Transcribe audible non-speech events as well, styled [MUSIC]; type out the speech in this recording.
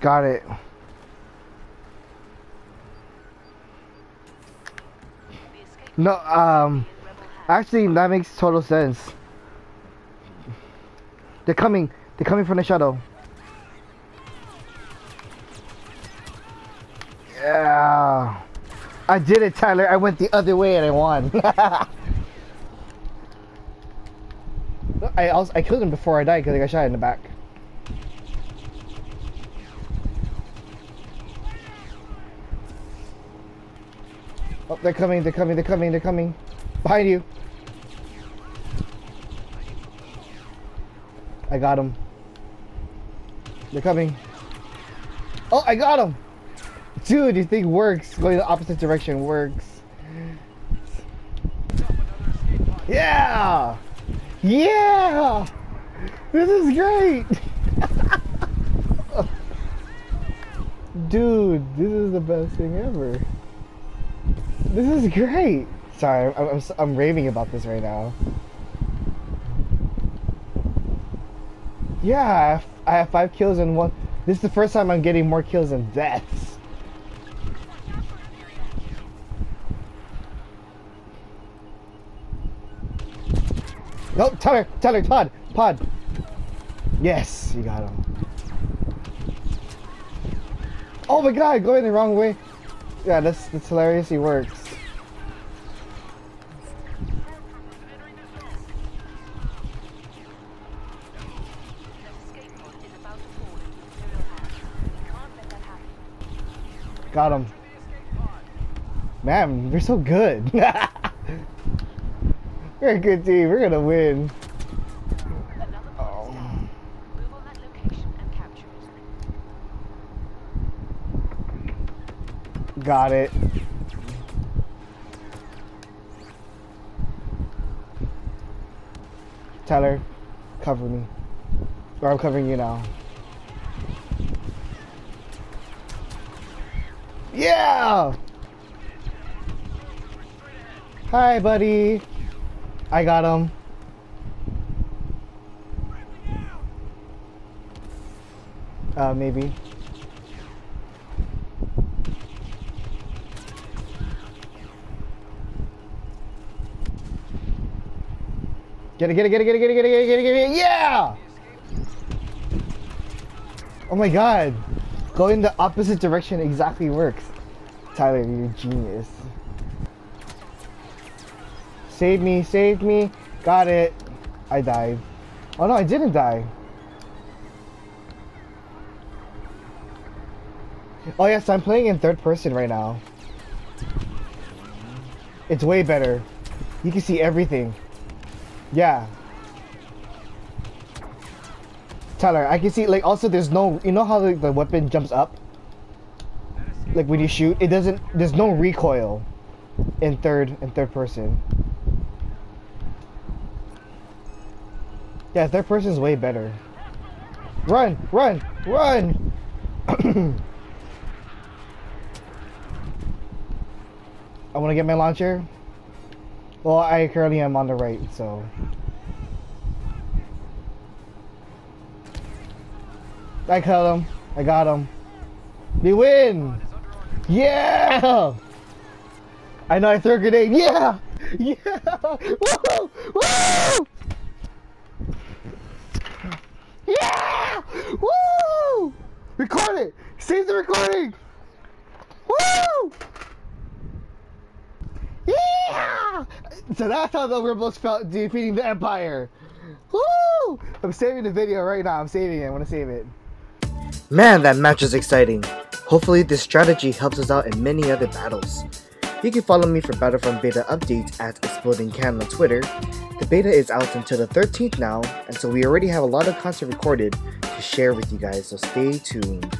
Got it. No, um, actually that makes total sense. They're coming. They're coming from the shadow. Yeah. I did it, Tyler. I went the other way and I won. [LAUGHS] I also I killed him before I died because I got shot in the back. Oh, they're coming, they're coming, they're coming, they're coming. Behind you. I got him. They're coming. Oh, I got him! Dude, you think works. Going the opposite direction works. Yeah! Yeah! This is great! [LAUGHS] Dude, this is the best thing ever. This is great. Sorry, I'm, I'm, I'm raving about this right now. Yeah, I have, I have five kills and one. This is the first time I'm getting more kills than deaths. No, Tyler, Tyler, Todd, Pod. Yes, you got him. Oh my god, going the wrong way. Yeah, that's, that's hilarious. He works. Got him. Man, we're so good. [LAUGHS] we're a good team. We're gonna win. Oh. Got it. Tyler, cover me. Or I'm covering you now. Yeah! Hi, buddy. I got him. Uh, maybe. Get it, get it, get it, get it, get it, get it, get it, get it, get it, yeah! Oh my god. Going the opposite direction exactly works. Tyler, you're a genius. Save me, save me. Got it. I died. Oh no, I didn't die. Oh yes, I'm playing in third person right now. It's way better. You can see everything. Yeah. Tyler, I can see like also there's no you know how like, the weapon jumps up? Like when you shoot, it doesn't there's no recoil in third in third person. Yeah, third person is way better. Run, run, run! [CLEARS THROAT] I want to get my launcher. Well, I currently am on the right, so. I killed him. I got him. We win! Yeah! I know I threw a grenade. Yeah! [LAUGHS] Yeah! [LAUGHS] Woo! Woo! Yeah! Woo! Record it! Save the recording! Woo! Yeah! So that's how the rebels felt defeating the Empire. Woo! I'm saving the video right now. I'm saving it. I want to save it. Man, that match was exciting. Hopefully this strategy helps us out in many other battles. You can follow me for Battlefront beta updates at Exploding Can on Twitter. The beta is out until the 13th now, and so we already have a lot of content recorded to share with you guys, so stay tuned.